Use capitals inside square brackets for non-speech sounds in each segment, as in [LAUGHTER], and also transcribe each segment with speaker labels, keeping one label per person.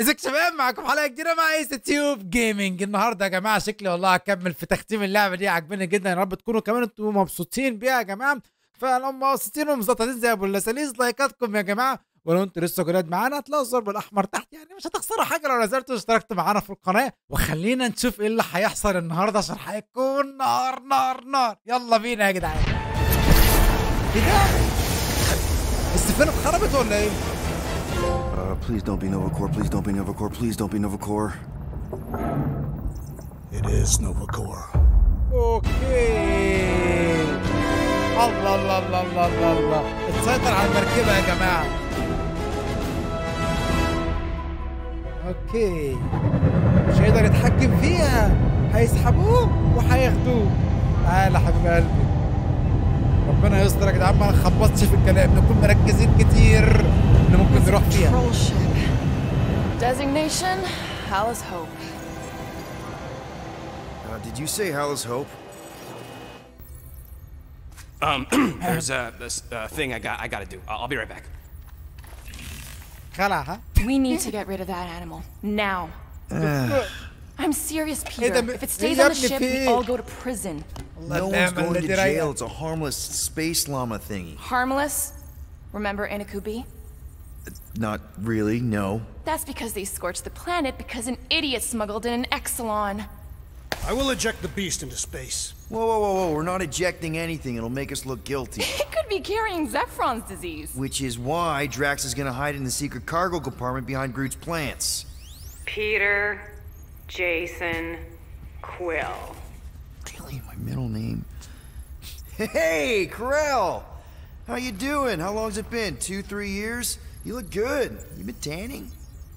Speaker 1: ازيك شباب معاكم حلقة جديده مع ايس تيوب جيمنج النهارده يا جماعة شكلي والله هكمل في تختيم اللعبة دي عاجباني جدا. يا رب تكونوا كمان أنتوا مبسوطين بيها يا جماعة. فلو مبسوطين ومظبطين زي أبو اللساليس لايكاتكم يا جماعة. ولو أنتوا لسه جداد معانا هتلاقوا الضرب الاحمر تحت. يعني مش هتخسروا حاجة لو نزلتوا واشتركتوا معانا في القناة. وخلينا نشوف إيه اللي هيحصل النهارده عشان هيكون نار نار نار. يلا بينا يا جدعان. إيه ده؟ السفينة اتخربت ولا إيه؟
Speaker 2: Uh, please don't be Novacore. Please don't be Novacore. Please don't be Novacore.
Speaker 3: It is Novacore.
Speaker 1: أوكي الله الله الله الله الله الله اتسيطر على المركبة يا جماعة. أوكي مش هيقدر يتحكم فيها. هيسحبوه وهياخدوه. تعالى يا حبيب قلبي. ربنا يستر يا جدعان ما نخبطش في الكلام. نكون مركزين كتير. ان ممكن نروح فيها
Speaker 4: Patrol ship. Designation, Alice Hope.
Speaker 2: Uh, did you say Hallis Hope?
Speaker 5: Um, [CLEARS THROAT] there's a this uh, thing I got I got to do. I'll, I'll be right back.
Speaker 1: خلعها
Speaker 4: We need to get rid of that animal. Now. [SIGHS] I'm serious, Peter.
Speaker 1: ده م-
Speaker 4: If it
Speaker 1: إيه
Speaker 4: stays
Speaker 1: يا
Speaker 4: on the
Speaker 1: ابني
Speaker 4: ship,
Speaker 1: في
Speaker 4: we
Speaker 1: إيه؟
Speaker 4: all go to prison.
Speaker 1: الله
Speaker 2: no one's
Speaker 1: النعمة
Speaker 2: going to
Speaker 1: اللي رايقة.
Speaker 2: jail. It's a harmless space llama thingy.
Speaker 4: Harmless. Remember Inakubi?
Speaker 2: Not really, no.
Speaker 4: That's because they scorched the planet because an idiot smuggled in an Exelon.
Speaker 3: I will eject the beast into space.
Speaker 2: Whoa, whoa, whoa, whoa. We're not ejecting anything. It'll make us look guilty. [LAUGHS]
Speaker 4: It could be carrying Zephron's disease.
Speaker 2: Which is why Drax is going to hide in the secret cargo compartment behind Groot's plants.
Speaker 6: Peter, Jason, Quill.
Speaker 2: Really? My middle name? Hey, Ko-Rel! How you doing? How long's it been? Two, three years? You look good. You've been tanning?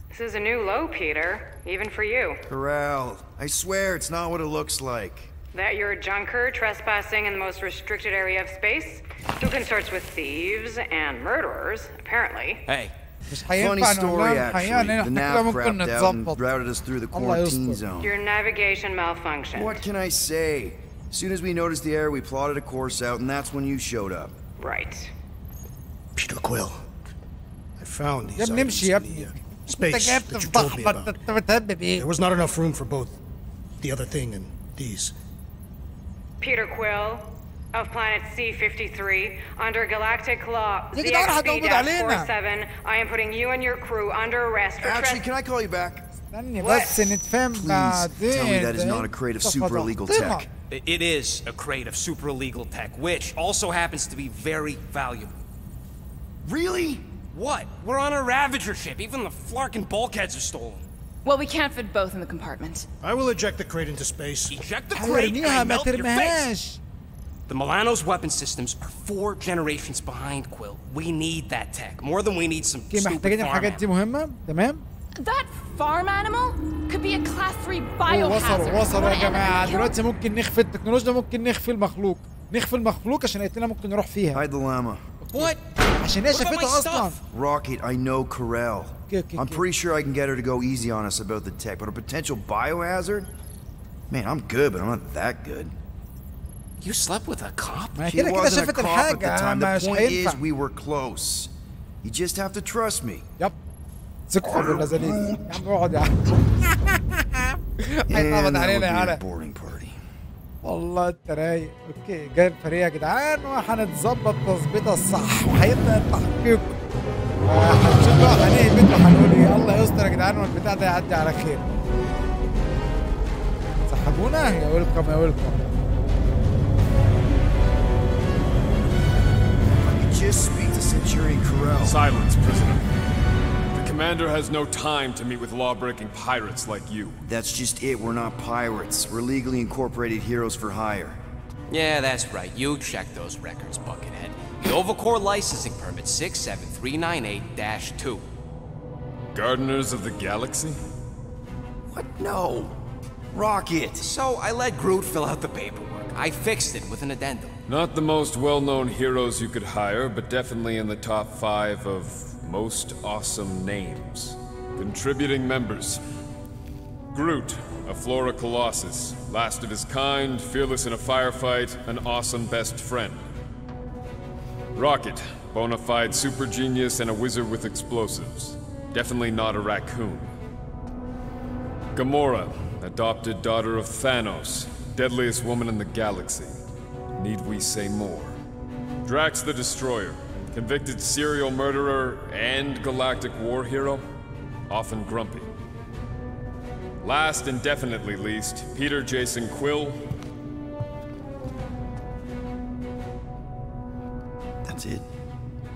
Speaker 6: This is a new low, Peter. Even for you.
Speaker 2: Ko-Rel, I swear it's not what it looks like.
Speaker 6: That you're a junker trespassing in the most restricted area of space? Who consorts with thieves and murderers, apparently.
Speaker 5: Hey.
Speaker 2: Funny story, actually. The nav out and routed us through the quarantine zone.
Speaker 6: Your navigation malfunction.
Speaker 2: What can I say? As soon as we noticed the error, we plotted a course out, and that's when you showed up.
Speaker 6: Right.
Speaker 3: Peter Quill. I found these items in the uh, space that you told me about. There was not enough room for both the other thing and these.
Speaker 6: Peter Quill of planet C-53 under galactic law ZXP-47. I am putting you and your crew under arrest for
Speaker 2: Actually, can I call you back?
Speaker 1: What?
Speaker 2: Please, tell me that is not a crate of super illegal tech.
Speaker 5: It is a crate of super illegal tech, which also happens to be very valuable.
Speaker 2: Really?
Speaker 5: What? We're on a Ravager ship. Even the Flarkin bulkheads are stolen.
Speaker 4: Well, we can't fit both in the compartment.
Speaker 3: I will eject the crate into space.
Speaker 5: Eject the crate
Speaker 1: هيرميها
Speaker 5: and
Speaker 1: ما
Speaker 5: melt your face.
Speaker 1: ترميهاش
Speaker 5: The Milano's weapon systems are four generations behind Quill. We need that tech more than we need some
Speaker 1: اوكي
Speaker 5: stupid
Speaker 1: محتاجين
Speaker 5: farm
Speaker 1: الحاجات دي
Speaker 5: animal.
Speaker 1: مهمة تمام
Speaker 4: That farm animal could be a class 3
Speaker 1: أوه،
Speaker 4: biohazard.
Speaker 1: وصلوا وصلوا يا
Speaker 4: Wanna
Speaker 1: جماعة
Speaker 4: animate kill?
Speaker 1: دلوقتي ممكن نخفي التكنولوجيا ممكن نخفي المخلوق نخفي المخلوق عشان قالت لنا ممكن نروح فيها
Speaker 2: Hide the llama.
Speaker 5: What?
Speaker 1: عشان اصلا
Speaker 2: Rocket, I know
Speaker 1: Ko-Rel.
Speaker 2: I'm pretty sure I can get her to go easy on us about the tech, but a potential biohazard? Man, I'm good, but I'm not that good.
Speaker 5: You slept with a cop?
Speaker 2: She wasn't a cop at the time. The point is, we were close. You just have to trust me.
Speaker 1: Yep. تكفر ولا زليل يا عم I'm عم هيتقبض علينا يا عرق
Speaker 2: boarding party.
Speaker 1: والله انت رايق. أوكي جايب فريق يا جدعان وهنتظبط تظبيطه الصح. وهيبدأ التحقيق. آه، هنشوف بقى هنهبط وهنقول إيه. الله يستر يا جدعان والبتاع ده يعدي على خير. سحبونا يا ويلكم يا ويلكم.
Speaker 2: You just speak to Centurion Corell.
Speaker 7: Silence, prisoner. The commander has no time to meet with law-breaking pirates like you.
Speaker 2: That's just it. We're not pirates. We're legally incorporated heroes for hire.
Speaker 5: Yeah, that's right. You check those records, Buckethead. Nova Corps licensing permit 67398-2.
Speaker 7: Gardeners of the Galaxy?
Speaker 2: What? No. Rocket.
Speaker 5: So I let Groot fill out the paperwork. I fixed it with an addendum.
Speaker 7: Not the most well-known heroes you could hire, but definitely in the top five of most awesome names. Contributing members. Groot, a Flora Colossus, last of his kind, fearless in a firefight, an awesome best friend. Rocket, bona fide super genius and a wizard with explosives. Definitely not a raccoon. Gamora, adopted daughter of Thanos, deadliest woman in the galaxy. Need we say more? Drax the Destroyer, convicted serial murderer and galactic war hero, often grumpy. Last and definitely least, Peter Jason Quill,
Speaker 2: That's it?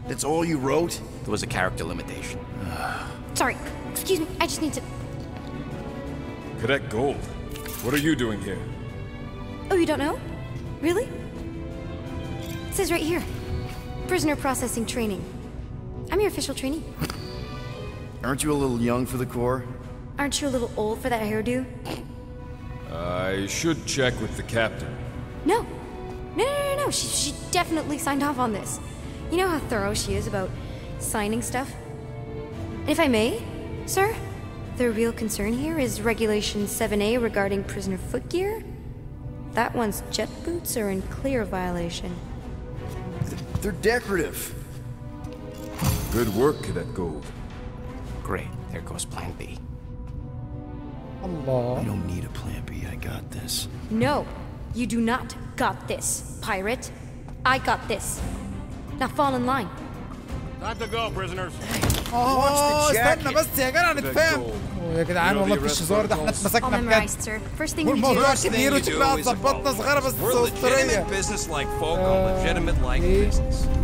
Speaker 2: That's all you wrote?
Speaker 5: There was a character limitation. [SIGHS]
Speaker 8: Sorry, excuse me, I just need to.
Speaker 7: Cadet Gold. What are you doing here?
Speaker 8: Oh, you don't know? Really? It says right here Prisoner Processing Training. I'm your official trainee.
Speaker 2: Aren't you a little young for the Corps?
Speaker 8: Aren't you a little old for that hairdo?
Speaker 7: I should check with the captain.
Speaker 8: No. No, no, no, no. She, she definitely signed off on this. You know how thorough she is about signing stuff? And if I may, sir, the real concern here is Regulation 7A regarding prisoner footgear. That one's jet boots are in clear violation.
Speaker 2: They're decorative.
Speaker 7: Good work, Cadet Gold.
Speaker 5: Great. There goes Plan B.
Speaker 1: Hello.
Speaker 2: You don't need a Plan B. I got this.
Speaker 8: No, you do not got this, pirate. I got this. Now fall in line.
Speaker 9: Time to go, prisoners.
Speaker 1: Hey.
Speaker 2: Oh, Watch the jacket.
Speaker 1: Is that يا جدعان والله مفيش هزار ده احنا اتمسكنا بجد والموضوع كبير وشكلها ظبطنا صغيره بس اسطوريه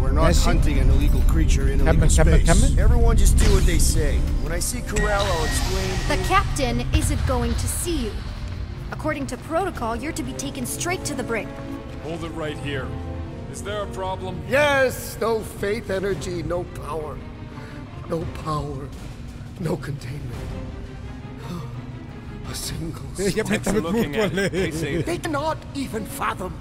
Speaker 10: We're not hunting an illegal creature in illegal space.
Speaker 2: Everyone just do what they say. When I see Ko-Rel, explain.
Speaker 8: The captain isn't going to see you. According to protocol, you're to be taken straight to the brig.
Speaker 7: Hold it right here. Is there a problem?
Speaker 10: Yes! No faith energy, no power. No power. No containment a single [LAUGHS]
Speaker 1: step looking at it. [LAUGHS]
Speaker 10: They, cannot even fathom.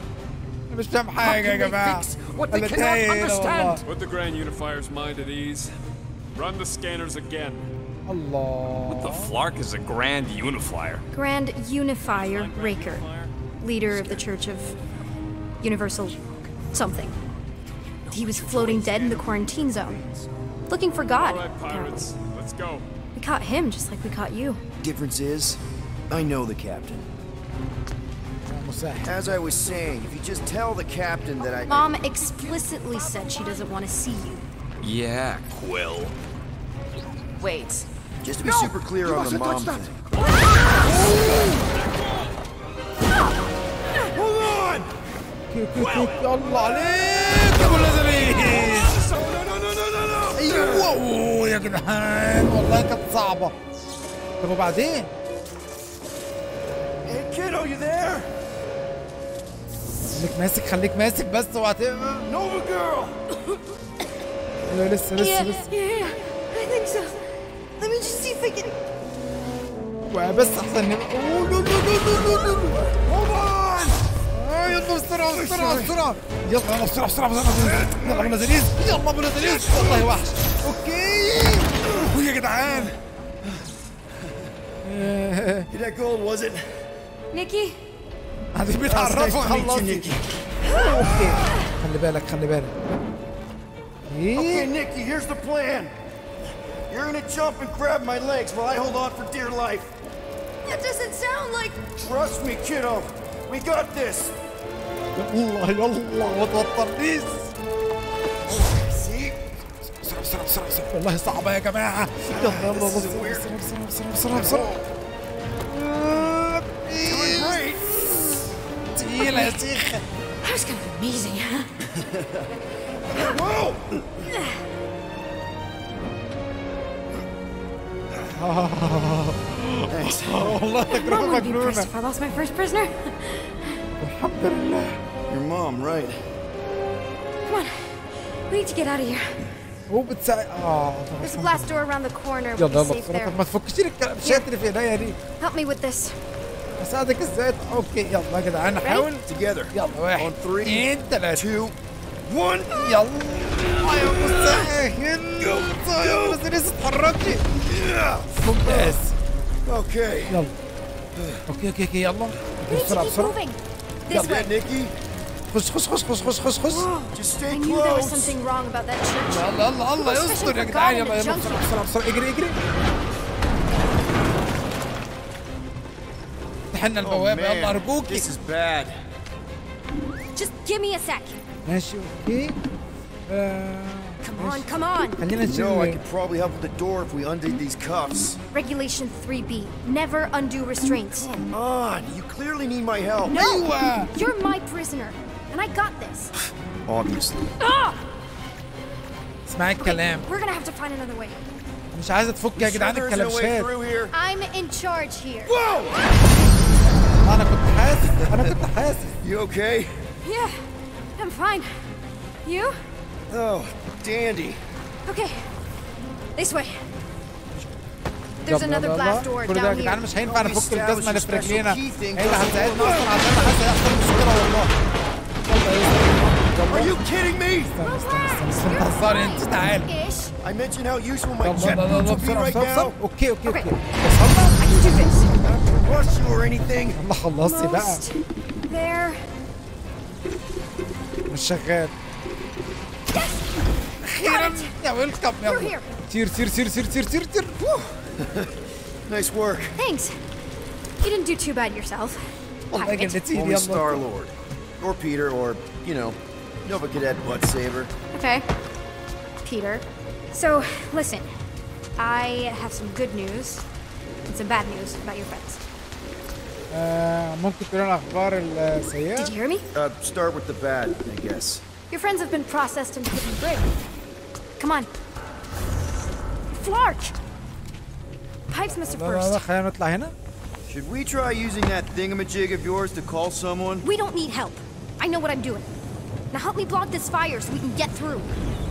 Speaker 10: What can they fix? What they cannot understand.
Speaker 7: Put the Grand Unifier's mind at ease. Run the scanners again.
Speaker 1: Allah.
Speaker 9: What the flark is a Grand Unifier?
Speaker 8: Grand Unifier Raker. Leader of the Church of Universal something. He was floating dead in the quarantine zone. Looking for God.
Speaker 7: All right, pirates. Let's go.
Speaker 8: We caught him just like we caught you.
Speaker 2: Difference is, I know the captain.
Speaker 1: مساحب
Speaker 2: As I was saying, if you just tell the captain that I.
Speaker 8: Mom explicitly said she doesn't want to see you.
Speaker 9: Yeah, Quill.
Speaker 8: Wait.
Speaker 2: Just to be super clear
Speaker 10: you
Speaker 2: on the
Speaker 10: mustn't touch
Speaker 2: mom
Speaker 10: that.
Speaker 2: thing.
Speaker 1: كي- كي- كي- الله عليك يا ابو اللذيذ ايوه أوه يا جدعان والله كانت صعبه طب وبعدين
Speaker 2: Joe, you there?
Speaker 1: خليك ماسك خليك ماسك بس اوعى تقلق.
Speaker 2: Nova girl.
Speaker 1: لا لسه لسه لسه.
Speaker 8: Yeah, yeah, I think so. Let me just see if can.
Speaker 1: بس أحسن نبقى. Oh no no no no no no. Hold on. آه، يلا بسرعة بسرعة بسرعة. يلا يلا بسرعة بسرعة بسرعة. يلا بنزليز يلا بنزليز والله وحش. أوكي. يا جدعان. آه.
Speaker 2: That gold wasn't. it?
Speaker 8: Nikki?
Speaker 1: هذه بيتعرفوا
Speaker 2: nice to meet you,
Speaker 1: خلصت
Speaker 2: Nikki.
Speaker 1: اوكي خلي بالك خلي بالك
Speaker 2: Okay,
Speaker 1: ايه
Speaker 2: Nikki, here's the plan. You're gonna jump and grab my legs while I hold on for dear life.
Speaker 8: That doesn't sound like.
Speaker 2: Trust me, kiddo. We got this.
Speaker 1: يلا يلا ما توترنيش
Speaker 2: See?
Speaker 1: بسرعه بسرعه بسرعه بسرعه والله صعبه يا جماعه يلا يلا يلا بسرعه بسرعه بسرعه بسرعه تقيله يا شيخ
Speaker 8: That was kind of amazing, huh?
Speaker 2: Whoa! Thanks.
Speaker 1: والله
Speaker 8: Mom
Speaker 1: تجربه
Speaker 8: would be impressed
Speaker 1: مجنونه
Speaker 8: if I lost my first prisoner.
Speaker 1: الحمد لله
Speaker 2: Your mom, right?
Speaker 8: Come on. We need to get out of here.
Speaker 1: هو بتساعد اه
Speaker 8: There's a glass door around the corner. We'll
Speaker 1: يلا
Speaker 8: be
Speaker 1: يلا
Speaker 8: safe
Speaker 1: بسرعه
Speaker 8: there.
Speaker 1: طب ما تفكش لي الكلبشات اللي في ايديا دي
Speaker 8: Help me with this.
Speaker 1: أساعدك إزاي؟ أوكي يلا يا جدعان نحاول يلا واحد اثنين ثلاثة
Speaker 2: 1
Speaker 1: يلا. يا مستحيل يا بس لسه اتحركتي
Speaker 2: بس أوكي
Speaker 1: يلا. أوكي أوكي أوكي يلا. بسرعة بسرعة.
Speaker 8: يلا.
Speaker 2: نيكي
Speaker 1: خش خش خش خش خش خش خش. يلا يلا
Speaker 8: يلا
Speaker 1: يصبر يا جدعان يلا يلا بسرعة بسرعة. اجري اجري. افتح لنا
Speaker 2: Oh,
Speaker 1: البوابه يلا
Speaker 2: man.
Speaker 1: ارجوكي
Speaker 2: This is bad.
Speaker 8: Just give me a sec.
Speaker 1: ماشي اوكي آه،
Speaker 8: Come on, come on.
Speaker 1: خلينا
Speaker 2: You know, I
Speaker 1: نشيل
Speaker 2: could probably help with the door if we undid these cuffs.
Speaker 8: Regulation 3B. Never undo restraints.
Speaker 2: Come on, you clearly need my help.
Speaker 8: No!
Speaker 1: أيوة.
Speaker 8: You're my prisoner. And I got this. [SIGHS]
Speaker 2: Obviously.
Speaker 8: Ah!
Speaker 1: اسمعي الكلام
Speaker 8: We're gonna have to find another way.
Speaker 1: مش عايزه تفك يا
Speaker 2: Sure
Speaker 1: جدعان
Speaker 2: there's no way
Speaker 1: الكلبشات
Speaker 2: through here.
Speaker 8: I'm in charge here.
Speaker 1: انا كنت حاسس انا كنت حاسس
Speaker 2: You okay?
Speaker 8: Yeah, I'm fine. You?
Speaker 2: Oh, dandy.
Speaker 8: Okay. This way. There's
Speaker 1: يلا،
Speaker 8: another
Speaker 1: يلا،
Speaker 8: blast
Speaker 1: يلا.
Speaker 8: door
Speaker 1: كل ده يا
Speaker 8: down
Speaker 1: جدعان
Speaker 8: here.
Speaker 1: مش هينفع
Speaker 2: Oh, we
Speaker 1: نفك الجزمه اللي في
Speaker 2: established a special
Speaker 1: رجلينا
Speaker 2: key thing
Speaker 1: هي اللي
Speaker 2: called
Speaker 1: هتساعدنا
Speaker 2: the
Speaker 1: اصلا عشان حاسس هيحصل مشكله والله يلا يا يوسف.
Speaker 2: Are you kidding me?
Speaker 1: استنى استنى بتهزري انت تعالى
Speaker 8: Ish.
Speaker 2: I mentioned how useful my
Speaker 1: يلا
Speaker 2: jet
Speaker 1: يلا يلا
Speaker 2: boots would be
Speaker 1: بسرعه
Speaker 2: right
Speaker 1: بسرعه بسرعه
Speaker 2: now.
Speaker 1: اوكي اوكي اوكي
Speaker 8: Okay.
Speaker 1: وصلنا
Speaker 8: I can do this.
Speaker 2: Rush you or anything.
Speaker 1: الله خلصتي بقى
Speaker 8: Almost there.
Speaker 1: مش شغال اخيرا يا ويلكم
Speaker 8: Through
Speaker 1: يلا
Speaker 8: here.
Speaker 1: سير سير سير سير سير سير سير
Speaker 2: Nice work.
Speaker 8: Thanks. You didn't do too bad yourself.
Speaker 1: والله
Speaker 8: Pirate.
Speaker 1: جنتيني
Speaker 2: Only
Speaker 1: يلا
Speaker 2: Star Lord. Or Peter, or, you know, Nova Cadet Butt Saber.
Speaker 8: Okay. Peter. So, listen. I have some good news and some bad news about your friends.
Speaker 1: آه، ممكن تقول لنا اخبار السيئه
Speaker 8: Did you hear me?
Speaker 2: Uh, start with the bad, I guess.
Speaker 8: Your friends have been processed and put in the brig. Come on. Flark! Pipes must have
Speaker 1: لا لا لا
Speaker 8: burst.
Speaker 1: خلينا نطلع هنا
Speaker 2: Should we try using that thingamajig of yours to call someone?
Speaker 8: We don't need help. I know what I'm doing. Now help me block this fire so we can get through.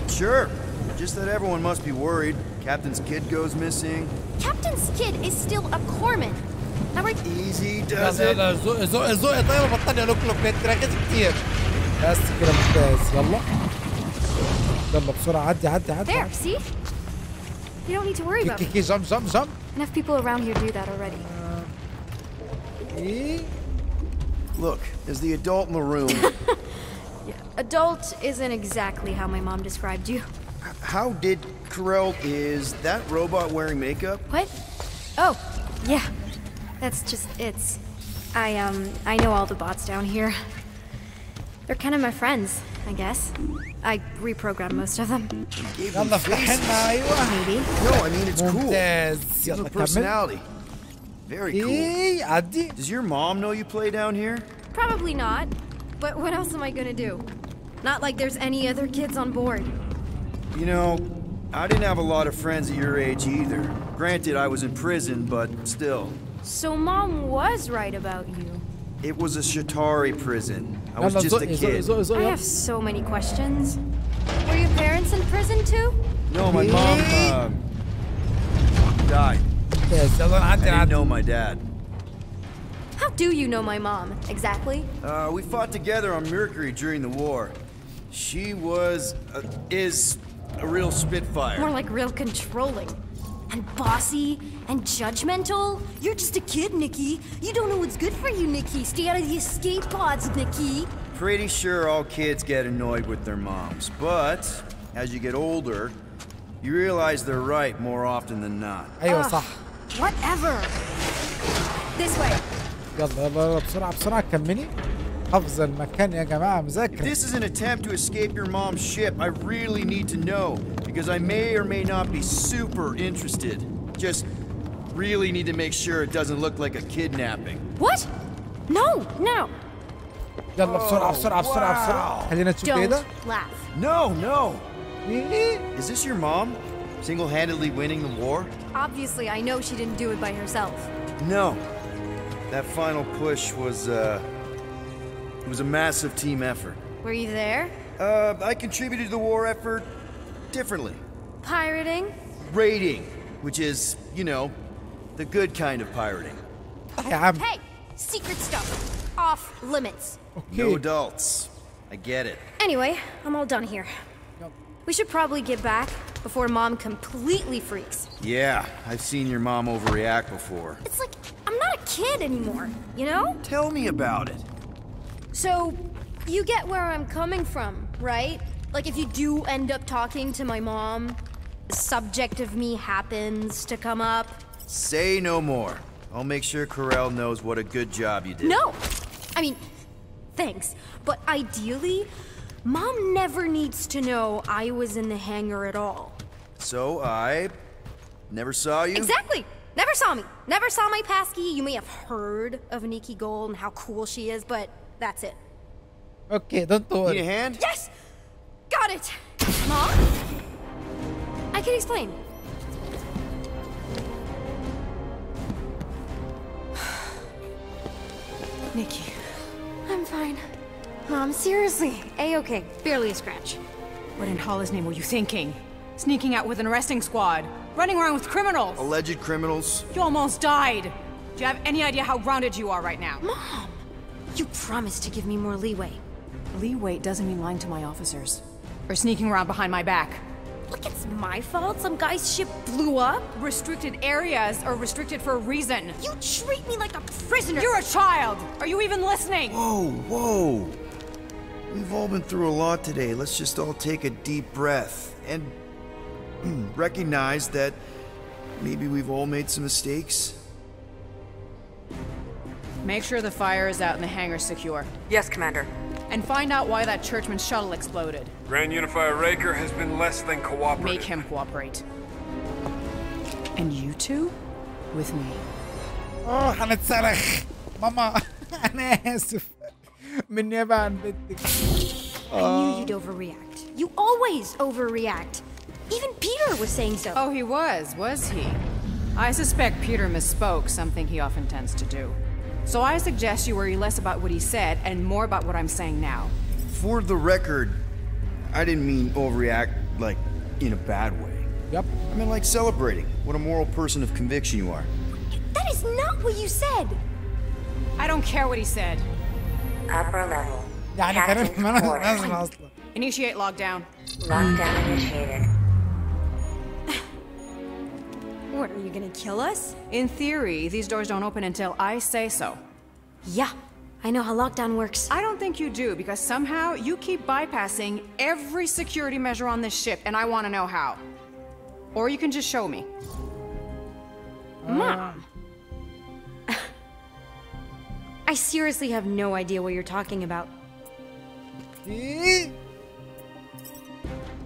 Speaker 2: Sure. Just that everyone must be worried. Captain's kid goes missing.
Speaker 8: Captain Skid is still a corpsman.
Speaker 1: ايزي
Speaker 2: داز لا
Speaker 1: لا زق زق زق طيب بطلنا لوك لوك تركز كتير بس كده ممتاز يلا يلا بسرعه عدي عدي عدي
Speaker 8: There, see? You don't need to worry about
Speaker 1: كي كي جم جم جم
Speaker 8: Enough people around here do that already.
Speaker 2: Look, there's the adult in the room. [LAUGHS]
Speaker 8: yeah, adult isn't exactly how my mom described you.
Speaker 2: How did Ko-Rel is that robot wearing makeup?
Speaker 8: What? Oh, yeah. That's just it's. I um I know all the bots down here. They're kind of my friends, I guess. I reprogrammed most of them.
Speaker 2: Gave them
Speaker 1: يلا افتح
Speaker 2: faces.
Speaker 1: لنا ايوه
Speaker 8: Maybe.
Speaker 2: No, I mean it's cool.
Speaker 1: ممتاز
Speaker 2: Gives
Speaker 1: يلا
Speaker 2: them
Speaker 1: كمل
Speaker 2: personality. Very cool.
Speaker 1: ايه عدي
Speaker 2: Does your mom know you play down here?
Speaker 8: Probably not. But what else am I gonna do? Not like there's any other kids on board.
Speaker 2: You know, I didn't have a lot of friends at your age either. Granted, I was in prison, but still.
Speaker 8: So mom was right about you.
Speaker 2: It was a Chitauri prison. I was just a kid.
Speaker 8: I have so many questions. Were your parents in prison too?
Speaker 2: No, my mom uh, died. I didn't know my dad.
Speaker 8: How do you know my mom, exactly?
Speaker 2: Uh, we fought together on Mercury during the war. She was, uh, is, a real spitfire.
Speaker 8: More like real controlling And bossy and judgmental? You're just a kid, Nikki. You don't know what's good for you, Nikki. Stay out of the escape pods, Nikki.
Speaker 2: Pretty sure all kids get annoyed with their moms, but as you get older, you realize they're right more often than not.
Speaker 1: ايوه صح
Speaker 8: Whatever. This way.
Speaker 1: يلا يلا يلا بسرعه بسرعه كملي حفظ المكان يا جماعه
Speaker 2: If
Speaker 1: مذاكره
Speaker 2: this is an attempt to escape your mom's ship, I really need to know, because I may or may not be super interested. Just really need to make sure it doesn't look like a kidnapping.
Speaker 8: What? No, no.
Speaker 1: يلا بسرعه بسرعه بسرعه بسرعه خلينا نشوف ايه ده
Speaker 8: Don't laugh.
Speaker 2: No, no!
Speaker 1: ايه
Speaker 2: Is this your mom? Single-handedly winning the war?
Speaker 8: Obviously, I know she didn't do it by herself.
Speaker 2: No. That final push was, uh... It was a massive team effort.
Speaker 8: Were you there?
Speaker 2: Uh, I contributed to the war effort differently.
Speaker 8: Pirating?
Speaker 2: Raiding, which is, you know, the good kind of pirating.
Speaker 1: I'm...
Speaker 8: Hey, secret stuff. Off limits.
Speaker 2: Okay.
Speaker 1: No
Speaker 2: adults. I get it.
Speaker 8: Anyway, I'm all done here. We should probably get back before mom completely freaks.
Speaker 2: Yeah, I've seen your mom overreact before.
Speaker 8: It's like, I'm not a kid anymore, you know?
Speaker 2: Tell me about it.
Speaker 8: So, you get where I'm coming from, right? Like, if you do end up talking to my mom, the subject of me happens to come up.
Speaker 2: Say no more. I'll make sure Ko-Rel knows what a good job you did.
Speaker 8: No! I mean, thanks. But ideally, Mom never needs to know I was in the hangar at all.
Speaker 2: So I never saw you?
Speaker 8: Exactly! Never saw me. Never saw my passkey. You may have heard of Nikki Gold and how cool she is, but that's it.
Speaker 1: Okay, don't worry.
Speaker 2: Need a hand?
Speaker 8: Yes! Got it! Mom? I can explain. [SIGHS]
Speaker 6: Nikki.
Speaker 8: I'm fine. Mom, seriously. A-okay. Barely a scratch.
Speaker 6: What in Hollis' name were you thinking? Sneaking out with an arresting squad. Running around with criminals.
Speaker 2: Alleged criminals.
Speaker 6: You almost died. Do you have any idea how grounded you are right now?
Speaker 8: Mom! You promised to give me more leeway.
Speaker 6: Leeway doesn't mean lying to my officers. Or sneaking around behind my back.
Speaker 8: Look, it's my fault some guy's ship blew up.
Speaker 6: Restricted areas are restricted for a reason.
Speaker 8: You treat me like a prisoner.
Speaker 6: You're a child! Are you even listening?
Speaker 2: Whoa, whoa. We've all been through a lot today. Let's just all take a deep breath and [CLEARS THROAT] recognize that maybe we've all made some mistakes.
Speaker 6: Make sure the fire is out and the hangar's secure.
Speaker 11: Yes, Commander.
Speaker 6: And find out why that churchman's shuttle exploded.
Speaker 9: Grand Unifier Raker has been less than cooperative.
Speaker 6: Make him cooperate. And you two? With me.
Speaker 1: اوه حنتصرخ ماما انا اسف من نيابه عن بنتك
Speaker 8: I knew you'd overreact. You always overreact. Even Peter was saying so.
Speaker 6: Oh, he was, was he? I suspect Peter misspoke, something he often tends to do. So I suggest you worry less about what he said and more about what I'm saying now.
Speaker 2: For the record, I didn't mean overreact, like, in a bad way.
Speaker 1: Yep.
Speaker 2: I mean, like, celebrating. What a moral person of conviction you are.
Speaker 8: That is not what you said!
Speaker 6: I don't care what he said.
Speaker 12: Upper level. [LAUGHS]
Speaker 6: Initiate lockdown.
Speaker 12: Lockdown initiated. [SIGHS]
Speaker 8: What, are you gonna kill us?
Speaker 6: In theory, these doors don't open until I say so.
Speaker 8: Yeah, I know how lockdown works.
Speaker 6: I don't think you do, because somehow you keep bypassing every security measure on this ship, and I want to know how. Or you can just show me. Uh.
Speaker 8: Mom! [LAUGHS] I seriously have no idea what you're talking about.
Speaker 2: You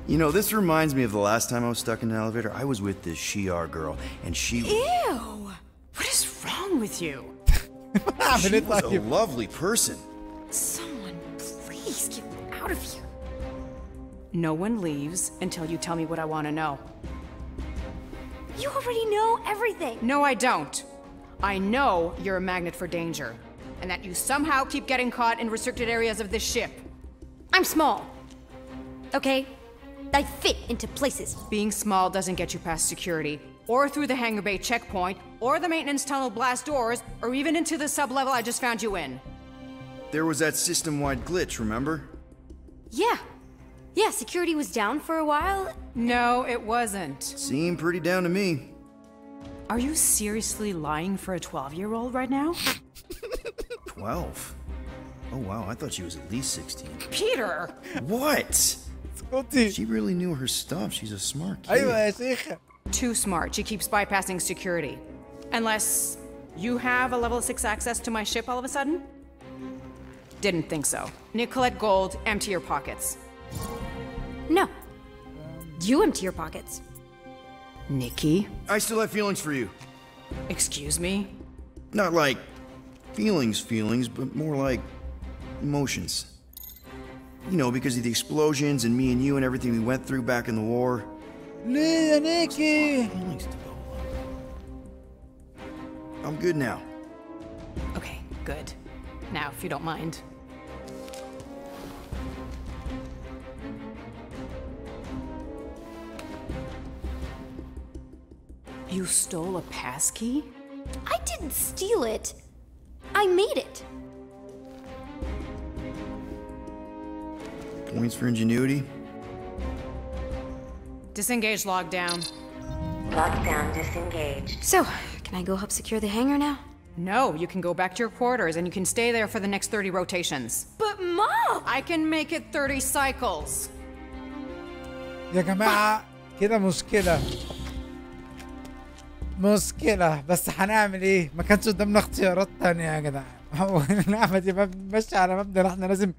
Speaker 2: know, this reminds me of the last time I was stuck in an elevator. I was with this Shi'ar girl, and she-
Speaker 6: Ew! What is wrong with you? [LAUGHS]
Speaker 2: she was a lovely person.
Speaker 8: Someone, please get me out of here.
Speaker 6: No one leaves until you tell me what I want to know.
Speaker 8: You already know everything.
Speaker 6: No, I don't. I know you're a magnet for danger, and that you somehow keep getting caught in restricted areas of this ship.
Speaker 8: I'm small. Okay? I fit into places.
Speaker 6: Being small doesn't get you past security, or through the hangar bay checkpoint, or the maintenance tunnel blast doors, or even into the sublevel I just found you in.
Speaker 2: There was that system-wide glitch, remember?
Speaker 8: Yeah. Yeah, security was down for a while.
Speaker 6: No, it wasn't.
Speaker 2: Seemed pretty down to me.
Speaker 6: Are you seriously lying for a 12-year-old right now? [LAUGHS]
Speaker 2: 12? Oh wow, I thought she was at least 16.
Speaker 6: Peter!
Speaker 2: What? She really knew her stuff. She's a smart kid.
Speaker 6: Too smart. She keeps bypassing security. Unless you have a level 6 access to my ship all of a sudden? Didn't think so. Nicolette Gold, empty your pockets.
Speaker 8: No. You empty your pockets.
Speaker 6: Nikki?
Speaker 2: I still have feelings for you.
Speaker 6: Excuse me?
Speaker 2: Not like feelings, feelings, but more like emotions. You know, because of the explosions and me and you and everything we went through back in the war. Nikki! I'm good now.
Speaker 6: Okay, good. Now, if you don't mind. You stole a passkey?
Speaker 8: I didn't steal it. I made it.
Speaker 2: Points for ingenuity.
Speaker 6: Disengage lockdown.
Speaker 12: Lockdown disengaged.
Speaker 8: So, can I go help secure the hangar now?
Speaker 6: No, you can go back to your quarters and you can stay there for the next 30 rotations.
Speaker 8: But mom!
Speaker 6: I can make it 30 cycles.
Speaker 1: يا جماعة كده مشكلة مشكلة بس هنعمل إيه؟ ما كانش قدامنا اختيارات تانية يا جدعان هو اللعبة دي ماشية على مبدأ إن إحنا لازم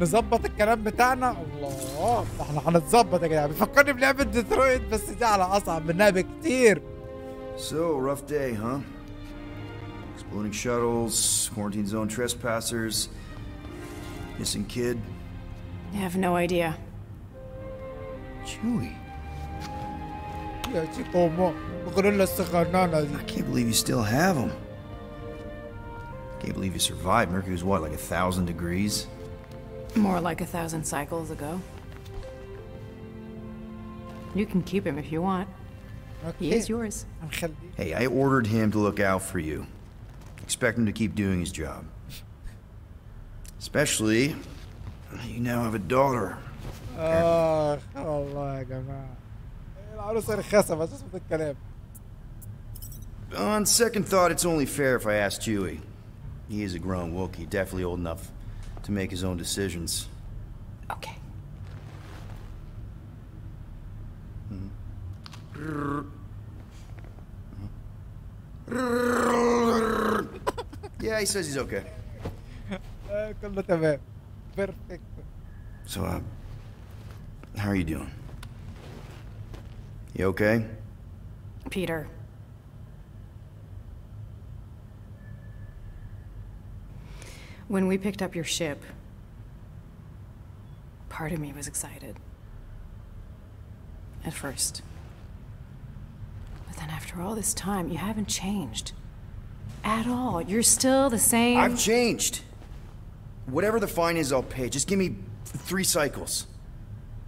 Speaker 1: نظبط الكلام بتاعنا الله إحنا هنتظبط يا جدعان بيفكرني بلعبة ديترويت بس دي على أصعب منها بكتير
Speaker 2: So, rough day, huh? Exploding shuttles, quarantine zone trespassers, missing kid.
Speaker 6: I have no idea.
Speaker 2: Chewie. I can't believe you still have him. Can't believe you survived. Mercury was what, like a thousand degrees?
Speaker 6: More like a thousand cycles ago. You can keep him if you want. He is yours.
Speaker 1: هنخليه
Speaker 2: Hey, I ordered him to look out for you. Expect him to keep doing his job. Especially, you now have a daughter.
Speaker 1: اخ والله يا جماعة العروسة رخاصة بس اسمه الكلام
Speaker 2: On second thought, it's only fair if I ask Chewie. He is a grown Wookiee, definitely old enough to make his own decisions.
Speaker 6: Okay.
Speaker 2: Yeah, he says he's okay.
Speaker 1: آه، كله تمام بيرفكت
Speaker 2: So, uh, how are you doing? You okay?
Speaker 6: Peter. When we picked up your ship, part of me was excited. At first. Then after all this time, you haven't changed. At all. You're still the same.
Speaker 2: I've changed. Whatever the fine is, I'll pay. Just give me three cycles.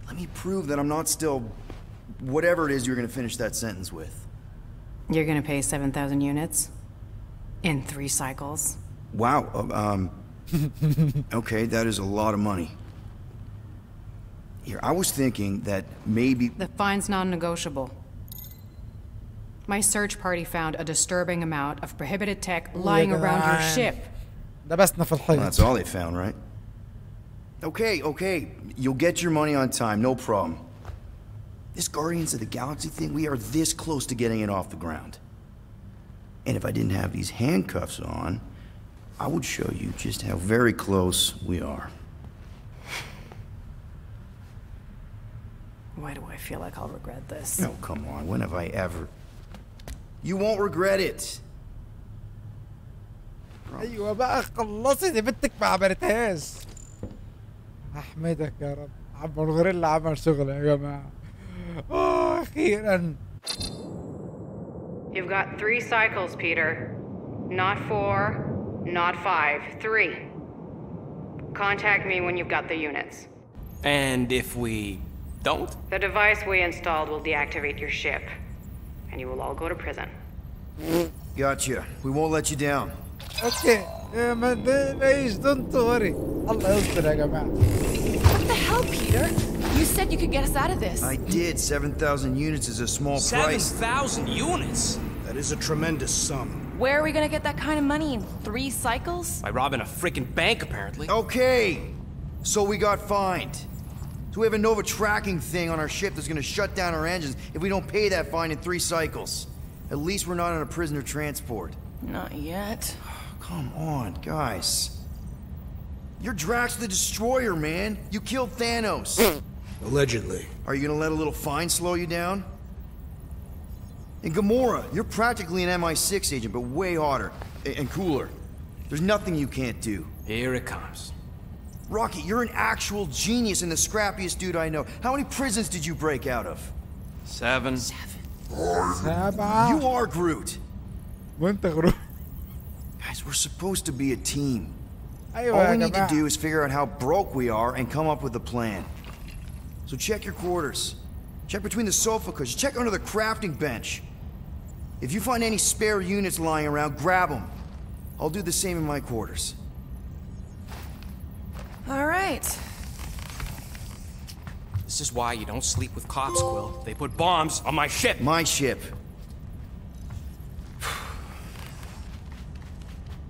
Speaker 2: Let me prove that I'm not still whatever it is you're gonna finish that sentence with.
Speaker 6: You're gonna pay 7,000 units? In three cycles?
Speaker 2: Wow. uh, Um. [LAUGHS] okay, that is a lot of money. Here, I was thinking that maybe.
Speaker 6: The fine's non negotiable. My search party found a disturbing amount of prohibited tech lying around your
Speaker 1: جدعان.
Speaker 6: ship.
Speaker 1: لبسنا في
Speaker 2: Well, that's
Speaker 1: الحيط
Speaker 2: all they found, right? Okay, okay. You'll get your money on time, no problem. This Guardians of the Galaxy thing, we are this close to getting it off the ground. And if I didn't have these handcuffs on, I would show you just how very close we are.
Speaker 6: Why do I feel like I'll regret this?
Speaker 2: No, come on. When have I ever? You won't regret it.
Speaker 1: ايوه بقى خلصي دي بنتك ما عملتهاش احمدك يا رب عم الغوريلا عمل شغل يا جماعه آه اخيرا
Speaker 11: You've got three cycles, Peter. Not four, not five, three. Contact me when you've got the units.
Speaker 5: And if we don't?
Speaker 11: The device we installed will deactivate your ship, and you will all go to prison.
Speaker 2: Gotcha. We won't let you down.
Speaker 1: اوكي يا ما تقلقيش دونت وري الله يستر يا جماعه
Speaker 4: What the hell, Peter? You said you could get us out of this.
Speaker 2: I did. 7,000 units is a small price.
Speaker 5: 7,000 units?
Speaker 3: That is a tremendous sum.
Speaker 4: Where are we gonna get that kind of money in three cycles?
Speaker 5: By robbing a freaking bank, apparently.
Speaker 2: Okay. So we got fined. So we have a Nova tracking thing on our ship that's gonna shut down our engines if we don't pay that fine in three cycles. At least we're not on a prisoner transport.
Speaker 4: Not yet. [SIGHS]
Speaker 2: Come on, guys. You're Drax the Destroyer, man. You killed Thanos. [LAUGHS]
Speaker 3: Allegedly.
Speaker 2: Are you gonna let a little fine slow you down? And Gamora, you're practically an MI6 agent, but way hotter and cooler. There's nothing you can't do.
Speaker 5: Here it comes.
Speaker 2: Rocky, you're an actual genius and the scrappiest dude I know. How many prisons did you break out of?
Speaker 5: Seven.
Speaker 1: Seven. Seven.
Speaker 2: You are Groot. Guys, we're supposed to be a team. All we need to do is figure out how broke we are and come up with a plan. So check your quarters. Check between the sofa cushions. Check under the crafting bench. If you find any spare units lying around, grab them. I'll do the same in my quarters.
Speaker 4: All right.
Speaker 5: This is why you don't sleep with cops, Quill. They put bombs on my ship.
Speaker 2: My ship.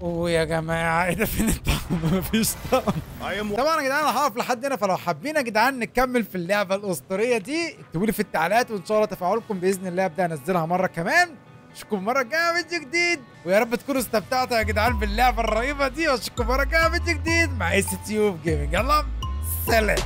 Speaker 1: ويا جماعة إيه ده فين الطعم [LAUGHS] مفيش طعم طبعا يا جدعان أنا هقف لحد هنا فلو حابين يا جدعان نكمل في اللعبة الأسطورية دي اكتبوا لي في التعليقات وإن شاء الله تفاعلكم بإذن الله أبدأ أنزلها مرة كمان اشوفكم مرة جاية فيديو جديد. ويا رب تكونوا استمتعتوا يا جدعان باللعبة الرهيبة دي. واشوفكم مرة جاية فيديو جديد. مع اس تيوب جيمنج يلا سلام.